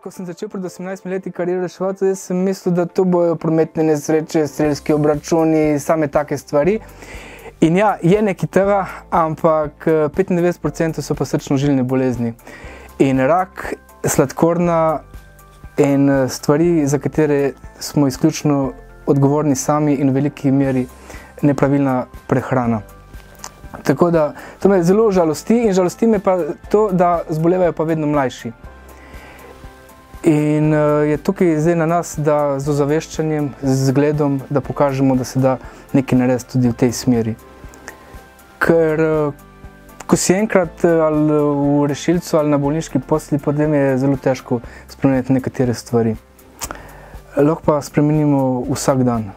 Ko sem začel pred 18 leti kariero reševalca, sem mislil, da to bojo prometne nesreče, strelski obračuni, same take stvari. In ja, je nekaj tega, ampak 95% so pa srčno-žilne bolezni. In rak, sladkorna in stvari, za katere smo izključno odgovorni sami in v veliki meri nepravilna prehrana. Tako da to me zelo žalosti in žalosti me pa to, da zbolevajo pa vedno mlajši. In je tukaj zdaj na nas, da z ozaveščanjem, z zgledom, da pokažemo, da se da nekaj narediti tudi v tej smeri. Ker ko si enkrat ali v rešilcu ali na bolniški postelji, potem je zelo težko spremeniti nekatere stvari. Lahko pa spremenimo vsak dan.